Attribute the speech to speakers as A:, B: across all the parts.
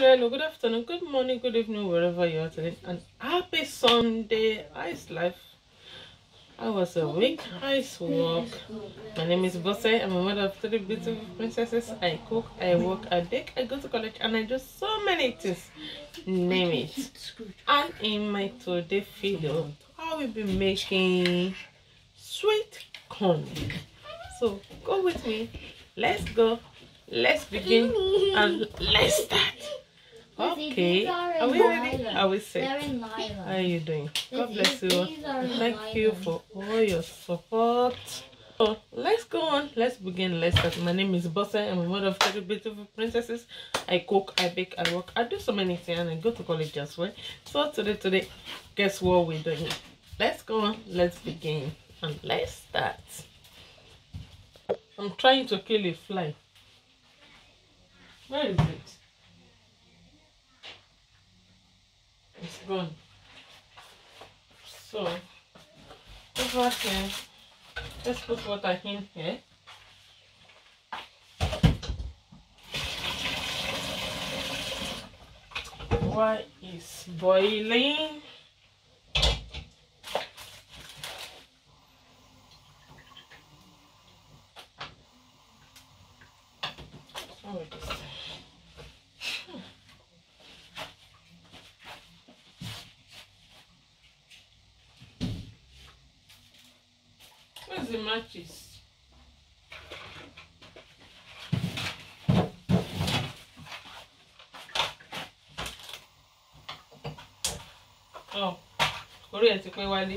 A: Hello, good afternoon, good morning, good evening, wherever you are today, and happy Sunday. ice life? I was awake, how's work? My name is Bose. I'm a mother of three beautiful princesses. I cook, I work, I bake, I go to college, and I do so many things. Name it. And in my today video, I will be making sweet corn. So go with me. Let's go. Let's begin and let's start. Okay. Are we ready? Are we set? How are you doing? God bless you. Thank you for all your support. So let's go on. Let's begin. Let's start. My name is Bossa. I'm a mother of three beautiful princesses. I cook, I bake, I work. I do so many things and I go to college as well. So today, today, guess what we're doing? Let's go on. Let's begin. And let's start. I'm trying to kill a fly. Where is it? It's gone. So, over here, let's put water in here. Why is boiling? Orí ẹ̀ ti pé wálé.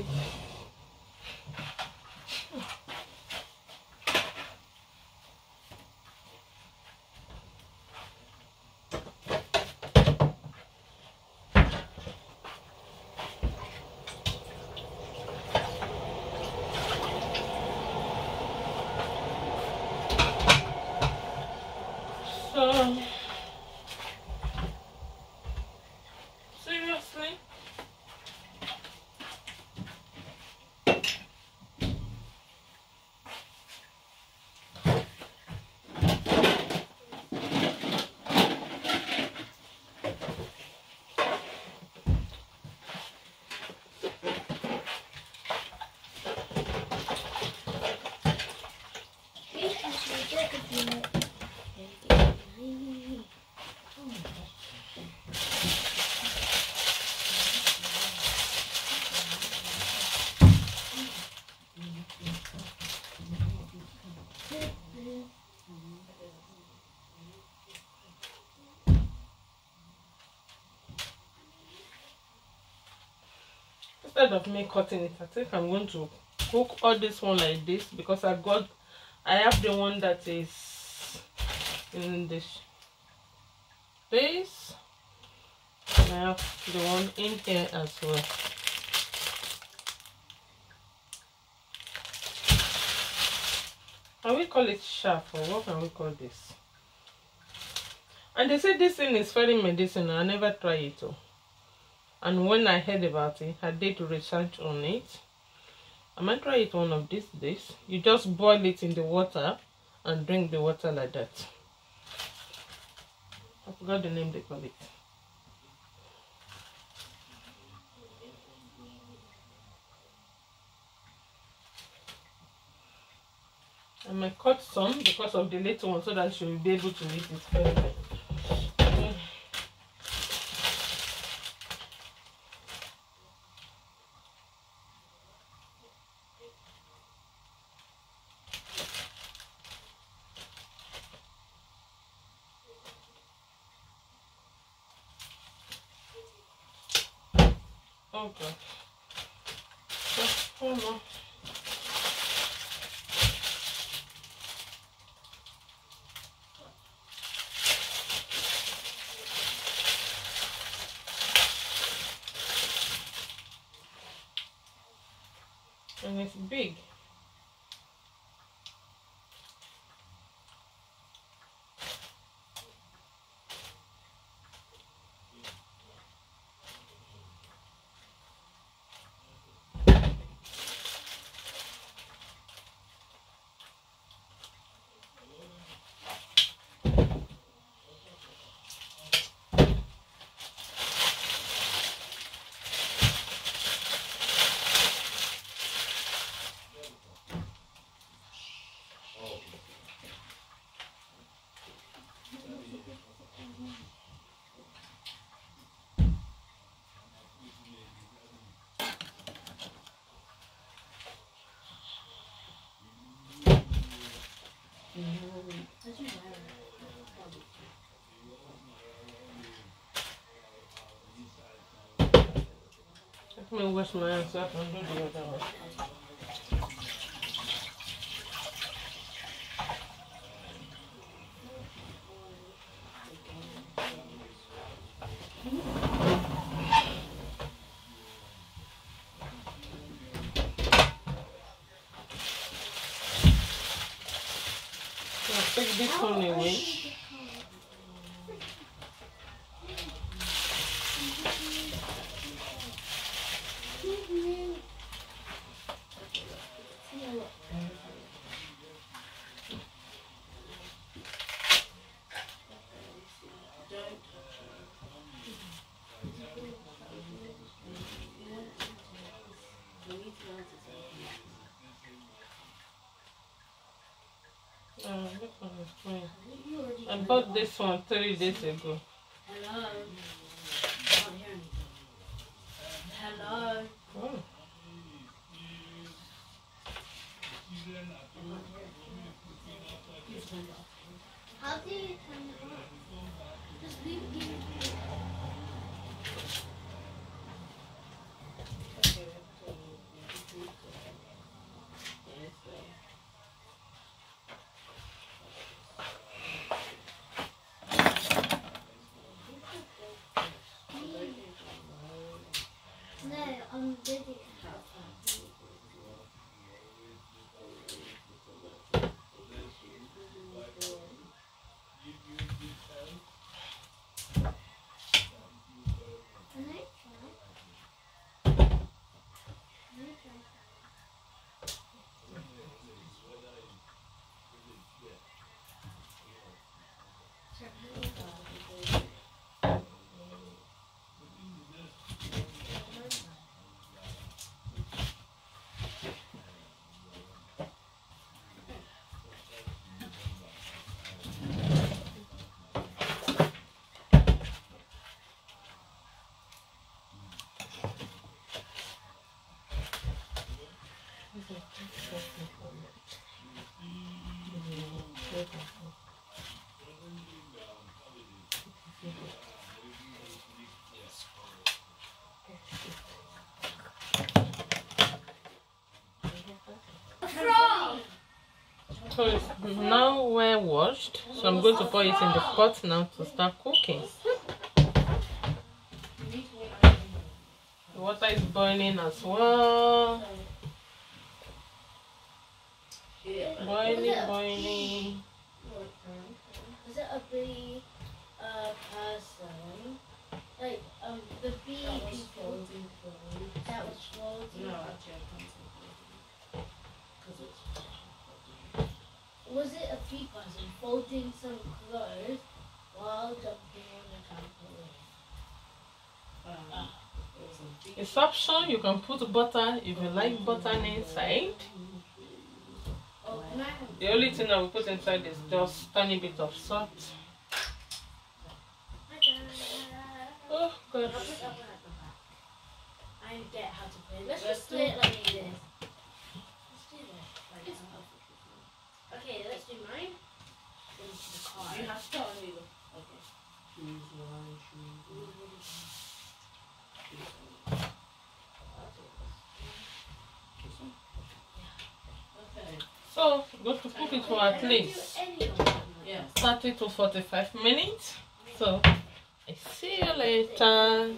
A: So, seriously? Instead of me cutting it, I think I'm going to cook all this one like this because I got, I have the one that is in this, this, and I have the one in here as well. Can we call it sharp or what can we call this? And they say this thing is very medicinal. I never try it. Oh. And when I heard about it, I did research on it. I might try it one of these days. You just boil it in the water and drink the water like that. I forgot the name they call it. I might cut some because of the little one so that she will be able to eat it very well. Mm. Okay. Just hold me wash my hands so I can do the other one. So take this one away. Uh, this one is fine. I bought this one three days ago.
B: Hello. Hello.
A: Oh.
C: How do you turn it? Just leave it 그러니까.
A: So it's now well washed. So I'm going to pour it in the pot now to start cooking. The water is boiling as well. Boiling, boiling.
B: Was it a bee uh, person? Like, um, the bee people that was floating? Was it a bee person folding some clothes while jumping on the trampoline? Ah.
A: It's optional. You can put butter if you like butter inside.
B: Oh, can I have
A: The only thing I will put inside is just tiny bit of salt. Oh God.
B: I get how to play. Let's just do it like this. Let's do this. Like this. Okay, let's do mine.
D: You have to tell me. Okay. Okay.
A: So, going to cook it for at least.
D: Yeah.
A: 30 to 45 minutes. So, I see you later.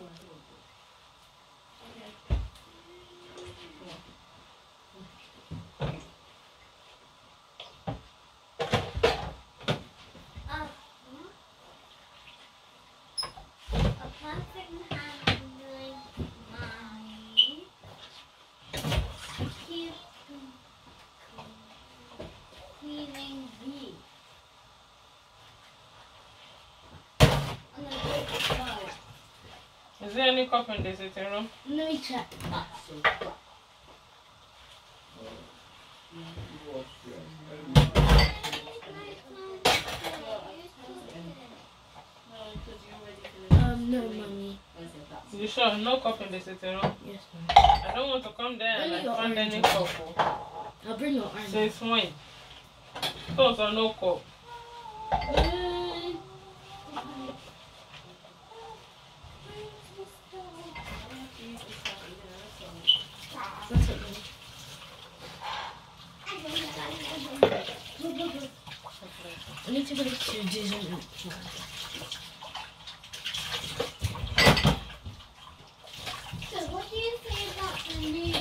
A: There any cup in the sitting room?
B: Let me check. Um, no, mommy.
A: You sure? No cup in the sitting room?
B: Yes,
A: I don't want to come there and I find any cup. oh.
B: I'll bring your orange.
A: Since when? Those are no cup.
B: Mm,
C: I
B: need
C: to go to Disney So what
D: do you think about the new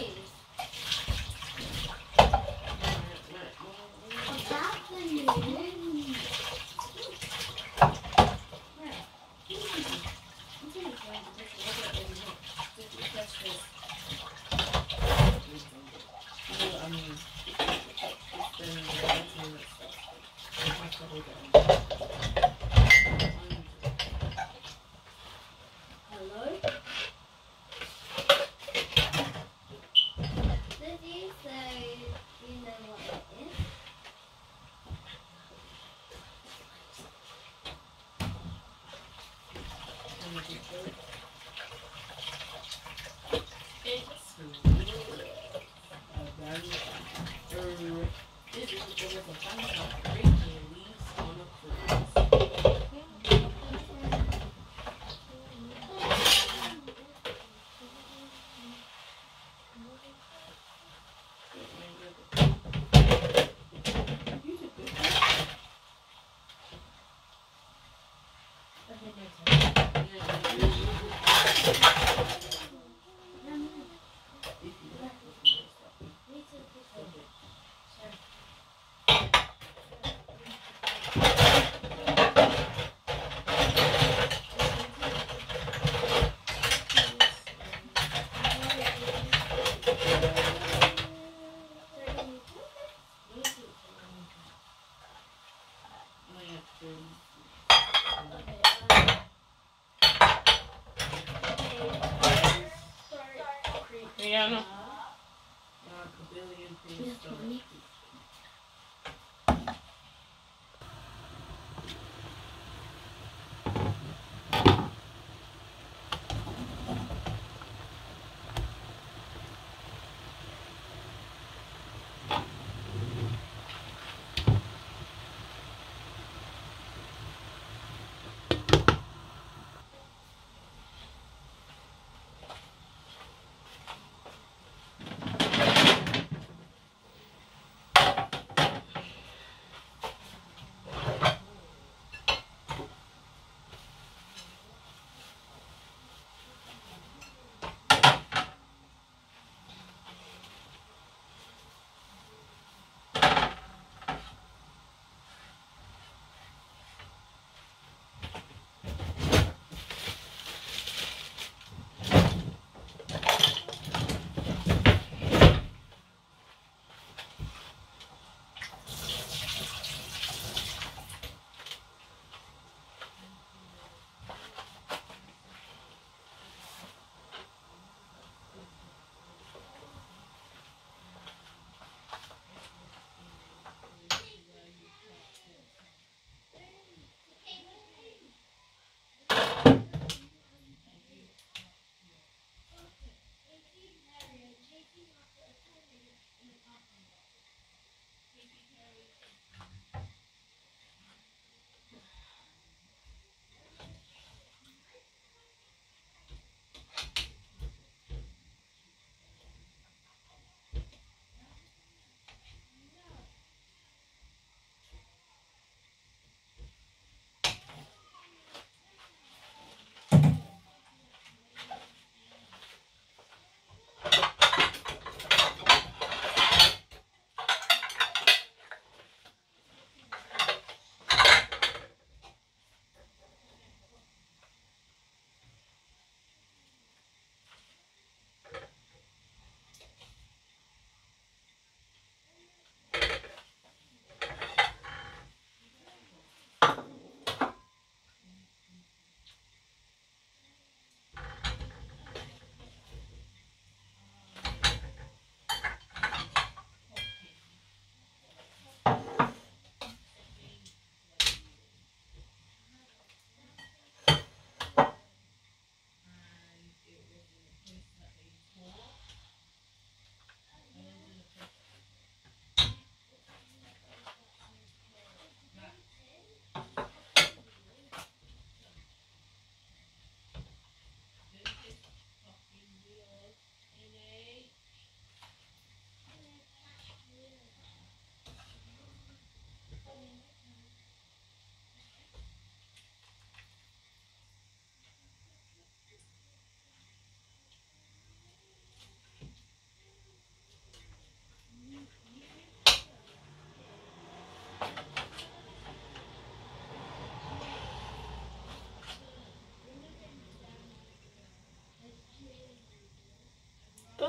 A: Yeah, no.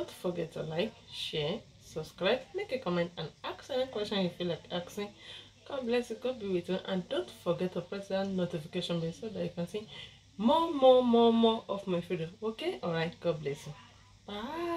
A: Don't forget to like share subscribe make a comment and ask any question you feel like asking. God bless you god be with you and don't forget to press that notification bell so that you can see more more more more of my video. Okay? All right. God bless you. Bye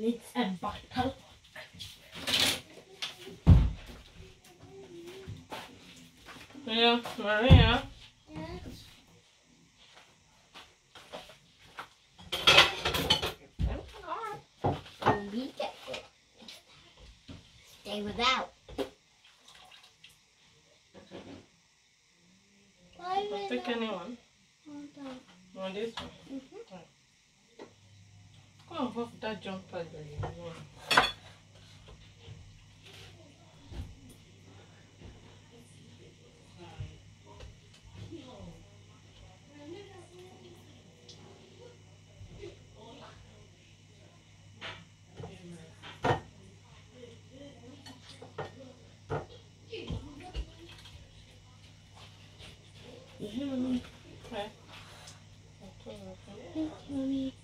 B: Knits and butter.
A: yeah maria
C: Yes. And be careful. Stay without. Why
A: I'll take anyone
C: Hold on.
A: this one off that jumper that you want. Mm-hmm. Okay, Mommy.